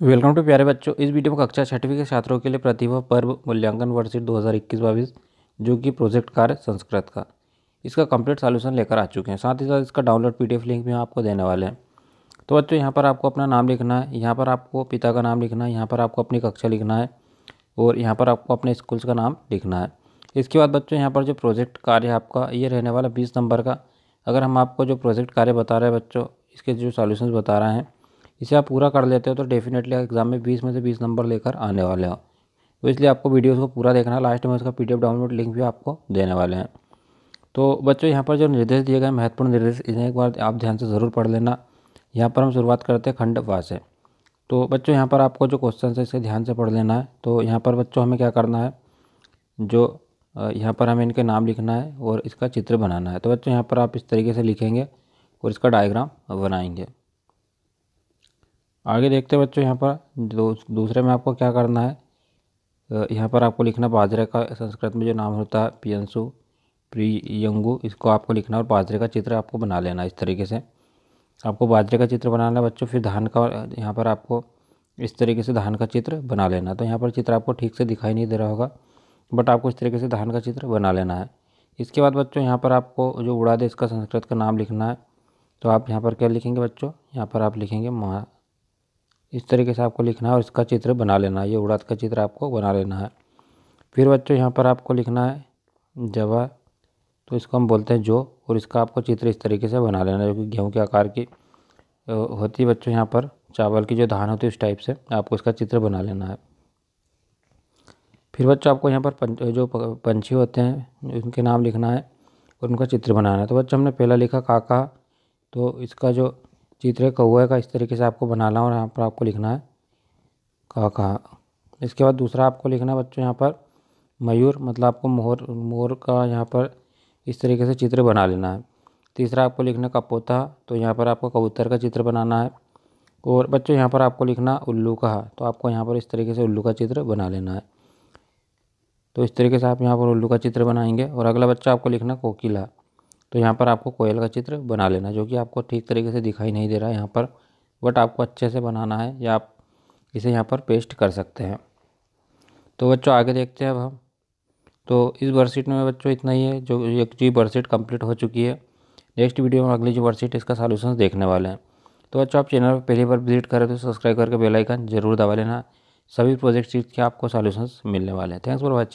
Welcome to प्यारे बच्चों। इस वीडियो में कक्षा छठवीं के छात्रों के लिए प्रतिभा पर्व मूल्यांकन वर्षित दो हज़ार इक्कीस बाईस, जो कि प्रोजेक्ट कार्य संस्कृत का। इसका कंप्लीट सॉल्यूशन लेकर आ चुके हैं। साथ ही साथ इसका डाउनलोड पीडीएफ लिंक भी हम आपको देने वाले हैं। तो बच्चों, यहाँ पर आपको अपना नाम लिखना है, यहाँ पर आपको पिता का नाम लिखना है, यहाँ पर आपको अपनी कक्षा लिखना है, और यहाँ पर आपको अपने स्कूल्स का नाम लिखना है। इसके बाद बच्चों, यहाँ पर जो प्रोजेक्ट कार्य आपका, ये रहने वाला बीस नंबर का। अगर हम आपको जो प्रोजेक्ट कार्य बता रहे हैं बच्चों, इसके जो सॉल्यूशंस बता रहे हैं इसे आप पूरा कर लेते हो तो डेफिनेटली एग्ज़ाम में बीस में से बीस नंबर लेकर आने वाले हो। तो इसलिए आपको वीडियोज़ को पूरा देखना लास्ट में उसका पीडीएफ डाउनलोड लिंक भी आपको देने वाले हैं। तो बच्चों, यहाँ पर जो निर्देश दिए गए महत्वपूर्ण निर्देश, इन्हें एक बार आप ध्यान से ज़रूर पढ़ लेना। यहाँ पर हम शुरुआत करते हैं खंड वा से। तो बच्चों, यहाँ पर आपको जो क्वेश्चन है, इसे ध्यान से पढ़ लेना है। तो यहाँ पर बच्चों, हमें क्या करना है? जो यहाँ पर हमें इनके नाम लिखना है और इसका चित्र बनाना है। तो बच्चों, यहाँ पर आप इस तरीके से लिखेंगे और इसका डायग्राम बनाएँगे। आगे देखते हैं बच्चों यहाँ पर दो, दूसरे में आपको क्या करना है? यहाँ पर आपको लिखना बाजरे का संस्कृत में जो नाम होता है पियंसु प्रियंगु इसको आपको लिखना और बाजरे का चित्र आपको बना लेना इस तरीके से। आपको बाजरे का चित्र बनाना है बच्चों फिर धान का यहाँ पर आपको इस तरीके से धान का चित्र बना लेना तो यहाँ पर चित्र आपको ठीक से दिखाई नहीं दे रहा होगा बट आपको इस तरीके से धान का चित्र बना लेना है। इसके बाद बच्चों यहाँ पर आपको जो उड़ा दे इसका संस्कृत का नाम लिखना है। तो आप यहाँ पर क्या लिखेंगे बच्चों? यहाँ पर आप लिखेंगे महा इस तरीके से आपको लिखना है और इसका चित्र बना लेना है। ये उड़द का चित्र आपको बना लेना है। फिर बच्चों यहाँ पर आपको लिखना है जवा तो इसको हम बोलते हैं जो और इसका आपको चित्र इस तरीके से बना लेना है जो कि गेहूँ के आकार की होती है बच्चों यहाँ पर। चावल की जो धान होती है उस टाइप से आपको इसका चित्र बना लेना है। फिर बच्चों आपको यहाँ पर पंच, जो पंछी होते हैं उनके नाम लिखना है और उनका चित्र बनाना है। तो बच्चों हमने पहला लिखा काका तो इसका जो चित्र कौए का, इस तरीके से आपको बनाना और यहाँ पर आपको लिखना है। कहा कहा? इसके बाद दूसरा आपको लिखना है बच्चों यहाँ पर, मयूर मतलब आपको मोर मोर का यहाँ पर इस तरीके से चित्र बना लेना है। तीसरा आपको लिखना कपोता तो यहाँ पर आपको कबूतर का चित्र बनाना है। और बच्चों यहाँ पर आपको लिखना उल्लू का तो आपको यहाँ पर इस तरीके से उल्लू का चित्र बना लेना है। तो इस तरीके से आप यहाँ पर उल्लू का चित्र बनाएँगे और अगला बच्चा आपको लिखना कोकिला तो यहाँ पर आपको कोयल का चित्र बना लेना, जो कि आपको ठीक तरीके से दिखाई नहीं दे रहा है यहाँ पर बट आपको अच्छे से बनाना है, या आप इसे यहाँ पर पेस्ट कर सकते हैं। तो बच्चों, आगे देखते हैं अब हम। तो इस वर्कशीट में बच्चों इतना ही है, जो एक जी वर्कशीट कंप्लीट हो चुकी है। नेक्स्ट वीडियो में अगली जो वर्कशीट इसका सॉल्यूशन देखने वाले हैं। तो बच्चों, आप चैनल पर पहली बार विज़िट करें तो सब्सक्राइब करके बेल आइकन ज़रूर दबा लेना। सभी प्रोजेक्ट के आपको सॉल्यूशंस मिलने वाले हैं। Thanks for watching